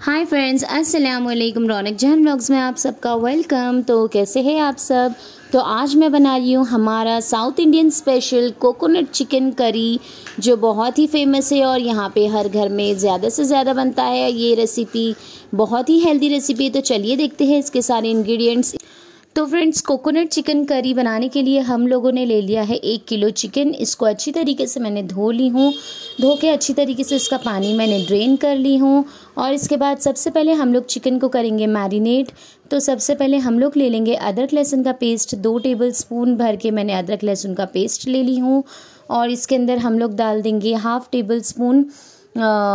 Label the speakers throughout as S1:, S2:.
S1: Hi friends अस्सलाम वालेकुम रौनक जहन ब्लॉग्स में आप सबका वेलकम तो कैसे हैं आप सब? तो आज मैं बना रही हूँ हमारा South Indian special coconut chicken curry जो बहुत ही फ़ेमस है और यहाँ पे हर घर में ज़्यादा से ज़्यादा बनता है। ये रेसिपी बहुत ही हेल्दी रेसिपी है तो चलिए देखते हैं इसके सारे इंग्रेडिएंट्स तो फ्रेंड्स कोकोनट चिकन करी बनाने के लिए हम लोगों ने ले लिया है एक किलो चिकन इसको अच्छी तरीके से मैंने धो ली हूँ। धो के अच्छी तरीके से इसका पानी मैंने ड्रेन कर ली हूँ। और इसके बाद सबसे पहले हम लोग चिकन को करेंगे मैरिनेट तो सबसे पहले हम लोग ले लेंगे अदरक लहसुन का पेस्ट दो टेबल स्पून भर के मैंने अदरक लहसुन का पेस्ट ले ली हूँ। और इसके अंदर हम लोग डाल देंगे हाफ़ टेबल स्पून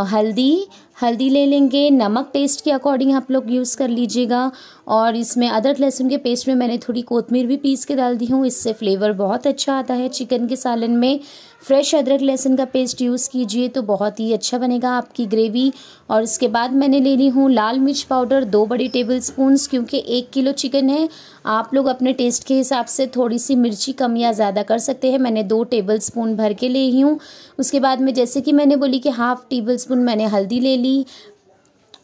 S1: हल्दी। हल्दी ले लेंगे, नमक पेस्ट के अकॉर्डिंग आप लोग यूज़ कर लीजिएगा। और इसमें अदरक लहसुन के पेस्ट में मैंने थोड़ी कोतमीर भी पीस के डाल दी हूँ, इससे फ्लेवर बहुत अच्छा आता है चिकन के सालन में। फ्रेश अदरक लहसुन का पेस्ट यूज़ कीजिए तो बहुत ही अच्छा बनेगा आपकी ग्रेवी। और इसके बाद मैंने ले ली हूँ लाल मिर्च पाउडर, दो बड़ी टेबल स्पून्स क्योंकि एक किलो चिकन है। आप लोग अपने टेस्ट के हिसाब से थोड़ी सी मिर्ची कम या ज़्यादा कर सकते हैं। मैंने दो टेबल स्पून भर के ले ही हूँ। उसके बाद में जैसे कि मैंने बोली कि हाफ़ टेबल स्पून मैंने हल्दी ले ली।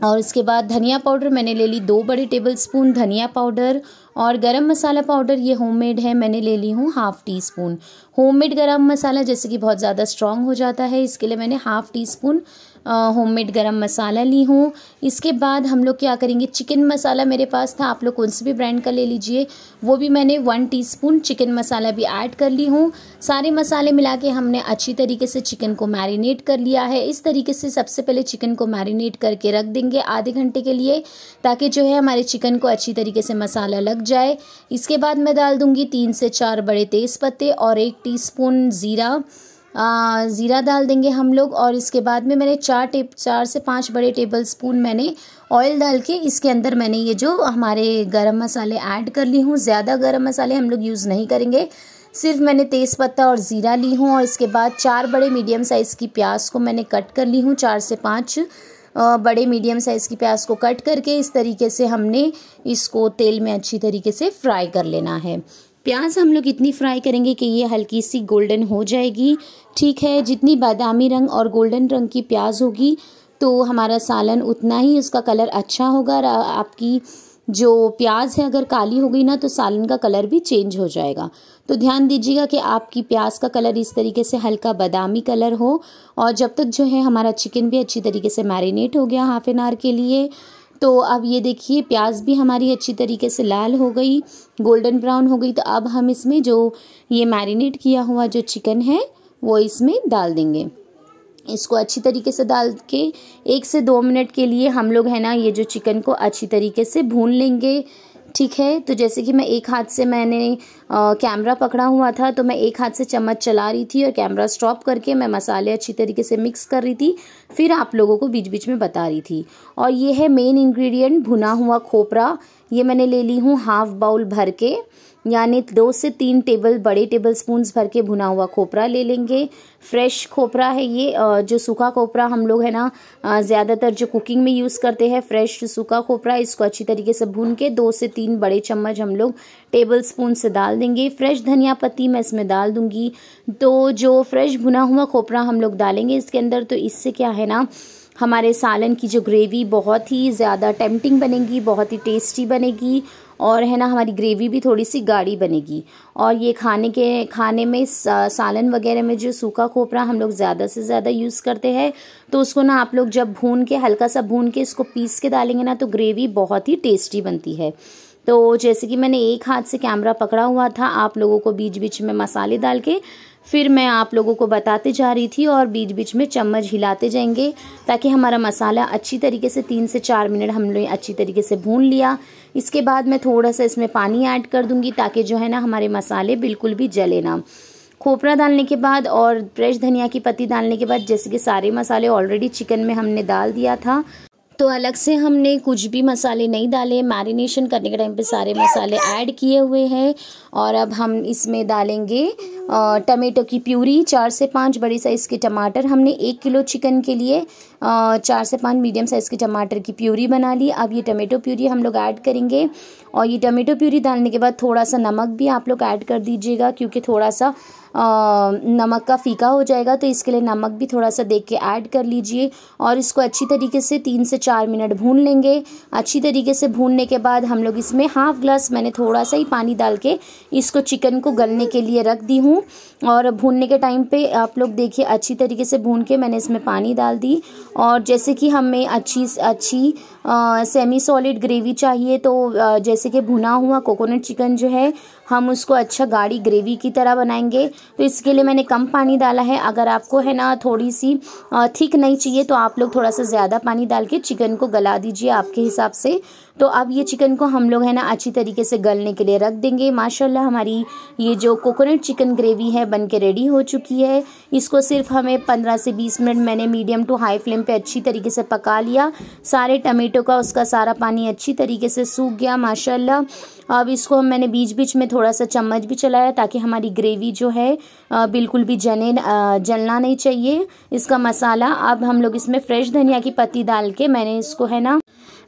S1: और इसके बाद धनिया पाउडर मैंने ले ली, दो बड़े टेबल स्पून धनिया पाउडर। और गरम मसाला पाउडर, ये होममेड है, मैंने ले ली हूँ हाफ़ टी स्पून होममेड गरम मसाला जैसे कि बहुत ज़्यादा स्ट्रॉन्ग हो जाता है, इसके लिए मैंने हाफ़ टी स्पून होममेड गरम मसाला ली हूँ। इसके बाद हम लोग क्या करेंगे? चिकन मसाला मेरे पास था, आप लोग कौन से भी ब्रांड का ले लीजिए। वो भी मैंने वन टीस्पून चिकन मसाला भी ऐड कर ली हूँ। सारे मसाले मिला के हमने अच्छी तरीके से चिकन को मैरिनेट कर लिया है। इस तरीके से सबसे पहले चिकन को मैरिनेट करके रख देंगे आधे घंटे के लिए, ताकि जो है हमारे चिकन को अच्छी तरीके से मसाला लग जाए। इसके बाद मैं डाल दूँगी तीन से चार बड़े तेज़ पत्ते और एक टी ज़ीरा। ज़ीरा डाल देंगे हम लोग और इसके बाद में मैंने चार टेप चार से पाँच बड़े टेबल स्पून मैंने ऑयल डाल के इसके अंदर मैंने ये जो हमारे गरम मसाले ऐड कर ली हूँ, ज़्यादा गरम मसाले हम लोग यूज़ नहीं करेंगे। सिर्फ़ मैंने तेज़ पत्ता और ज़ीरा ली हूँ और इसके बाद चार बड़े मीडियम साइज़ की प्याज को मैंने कट कर ली हूँ, चार से पाँच बड़े मीडियम साइज़ की प्याज को कट करके इस तरीके से हमने इसको तेल में अच्छी तरीके से फ्राई कर लेना है। प्याज हम लोग इतनी फ्राई करेंगे कि ये हल्की सी गोल्डन हो जाएगी। ठीक है, जितनी बादामी रंग और गोल्डन रंग की प्याज होगी तो हमारा सालन उतना ही उसका कलर अच्छा होगा आपकी जो प्याज है अगर काली हो गई ना तो सालन का कलर भी चेंज हो जाएगा। तो ध्यान दीजिएगा कि आपकी प्याज का कलर इस तरीके से हल्का बादामी कलर हो और जब तक जो है हमारा चिकन भी अच्छी तरीके से मैरिनेट हो गया हाफ़ एन आवर के लिए तो अब ये देखिए, प्याज भी हमारी अच्छी तरीके से लाल हो गई, गोल्डन ब्राउन हो गई। तो अब हम इसमें जो ये मैरिनेट किया हुआ जो चिकन है, वो इसमें डाल देंगे। इसको अच्छी तरीके से डाल के एक से दो मिनट के लिए हम लोग, है ना, ये जो चिकन को अच्छी तरीके से भून लेंगे। ठीक है? तो जैसे कि मैं एक हाथ से मैंने कैमरा पकड़ा हुआ था तो मैं एक हाथ से चम्मच चला रही थी और कैमरा स्टॉप करके मैं मसाले अच्छी तरीके से मिक्स कर रही थी, फिर आप लोगों को बीच बीच में बता रही थी। और ये है मेन इंग्रेडिएंट भुना हुआ खोपरा। ये मैंने ले ली हूँ हाफ़ बाउल भर के। यानी दो से तीन टेबल, बड़े टेबल स्पून्स भर के भुना हुआ खोपरा ले लेंगे। फ्रेश खोपरा है ये जो सूखा खोपरा हम लोग है ना ज़्यादातर जो कुकिंग में यूज़ करते हैं फ्रेश सूखा खोपरा, इसको अच्छी तरीके से भून के दो से तीन बड़े चम्मच हम लोग टेबल स्पून से डाल देंगे। फ्रेश धनिया पत्ती मैं इसमें डाल दूँगी। तो जो फ्रेश भुना हुआ खोपरा हम लोग डालेंगे इसके अंदर तो इससे क्या है ना, हमारे सालन की जो ग्रेवी बहुत ही ज़्यादा टेम्पटिंग बनेगी, बहुत ही टेस्टी बनेगी। और है ना, हमारी ग्रेवी भी थोड़ी सी गाढ़ी बनेगी। और ये खाने के, खाने में सालन वगैरह में जो सूखा खोपरा हम लोग ज़्यादा से ज़्यादा यूज़ करते हैं तो उसको ना आप लोग जब भून के, हल्का सा भून के इसको पीस के डालेंगे ना तो ग्रेवी बहुत ही टेस्टी बनती है। तो जैसे कि मैंने एक हाथ से कैमरा पकड़ा हुआ था, आप लोगों को बीच बीच में मसाले डाल के फिर मैं आप लोगों को बताते जा रही थी और बीच बीच में चम्मच हिलाते जाएँगे ताकि हमारा मसाला अच्छी तरीके से तीन से चार मिनट हम लोग अच्छी तरीके से भून लिया। इसके बाद मैं थोड़ा सा इसमें पानी ऐड कर दूँगी ताकि जो है ना हमारे मसाले बिल्कुल भी जले ना। खोपरा डालने के बाद और फ्रेश धनिया की पत्ती डालने के बाद जैसे कि सारे मसाले ऑलरेडी चिकन में हमने डाल दिया था। तो अलग से हमने कुछ भी मसाले नहीं डाले। मैरिनेशन करने के टाइम पे सारे मसाले ऐड किए हुए हैं। और अब हम इसमें डालेंगे टमेटो की प्यूरी, चार से पाँच बड़े साइज़ के टमाटर। हमने एक किलो चिकन के लिए चार से पाँच मीडियम साइज़ के टमाटर की प्यूरी बना ली। अब ये टमेटो प्यूरी हम लोग ऐड करेंगे। और ये टमेटो प्यूरी डालने के बाद थोड़ा सा नमक भी आप लोग ऐड कर दीजिएगा, क्योंकि थोड़ा सा नमक का फीका हो जाएगा तो इसके लिए नमक भी थोड़ा सा देख के ऐड कर लीजिए और इसको अच्छी तरीके से तीन से चार मिनट भून लेंगे। अच्छी तरीके से भूनने के बाद हम लोग इसमें हाफ़ ग्लास मैंने थोड़ा सा ही पानी डाल के इसको चिकन को गलने के लिए रख दी हूँ। और भूनने के टाइम पे आप लोग देखिए, अच्छी तरीके से भून के मैंने इसमें पानी डाल दी। और जैसे कि हमें अच्छी अच्छी सेमी सॉलिड ग्रेवी चाहिए तो जैसे कि भुना हुआ कोकोनट चिकन जो है हम उसको अच्छा गाढ़ी ग्रेवी की तरह बनाएँगे। तो इसके लिए मैंने कम पानी डाला है। अगर आपको है ना थोड़ी सी थिक नहीं चाहिए तो आप लोग थोड़ा सा ज़्यादा पानी डाल के चिकन को गला दीजिए आपके हिसाब से। तो अब ये चिकन को हम लोग है ना अच्छी तरीके से गलने के लिए रख देंगे। माशाल्लाह हमारी ये जो कोकोनट चिकन ग्रेवी है बन के रेडी हो चुकी है। इसको सिर्फ़ हमें पंद्रह से बीस मिनट मैंने मीडियम टू हाई फ्लेम पे अच्छी तरीके से पका लिया। सारे टमेटो का उसका सारा पानी अच्छी तरीके से सूख गया, माशाल्लाह। अब इसको मैंने बीच बीच में थोड़ा सा चम्मच भी चलाया ताकि हमारी ग्रेवी जो है बिल्कुल भी जने जलना नहीं चाहिए। इसका मसाला, अब हम लोग इसमें फ्रेश धनिया की पत्ती डाल के मैंने इसको, है ना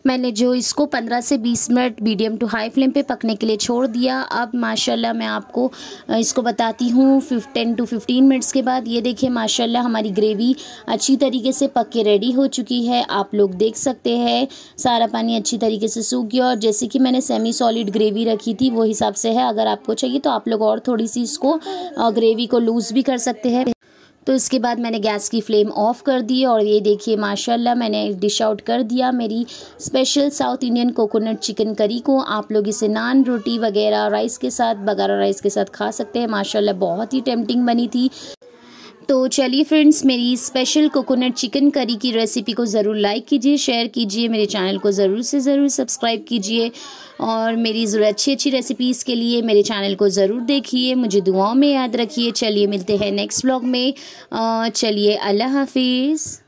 S1: मैंने जो इसको 15 से 20 minute medium to high flame पे पकने के लिए छोड़ दिया। अब माशाल्लाह मैं आपको इसको बताती हूँ टेन टू फिफ्टीन मिनट्स के बाद। ये देखिए, माशाल्लाह हमारी ग्रेवी अच्छी तरीके से पक के रेडी हो चुकी है। आप लोग देख सकते हैं, सारा पानी अच्छी तरीके से सूख गया। और जैसे कि मैंने सेमी सॉलिड ग्रेवी रखी थी, वो हिसाब से है। अगर आपको चाहिए तो आप लोग और थोड़ी सी इसको ग्रेवी को लूज़ भी कर सकते हैं। तो इसके बाद मैंने गैस की फ्लेम ऑफ़ कर दी और ये देखिए, माशाल्लाह मैंने डिश आउट कर दिया मेरी special South Indian coconut chicken curry को। आप लोग इसे नान रोटी वगैरह, राइस के साथ, बगारा राइस के साथ खा सकते हैं। माशाल्लाह बहुत ही टेम्पटिंग बनी थी। तो चलिए फ्रेंड्स मेरी स्पेशल कोकोनट चिकन करी की रेसिपी को ज़रूर लाइक कीजिए शेयर कीजिए, मेरे चैनल को ज़रूर से ज़रूर सब्सक्राइब कीजिए और मेरी अच्छी अच्छी रेसिपीज़ के लिए मेरे चैनल को ज़रूर देखिए, मुझे दुआओं में याद रखिए। चलिए मिलते हैं नेक्स्ट ब्लॉग में। चलिए अल्लाह हाफिज़।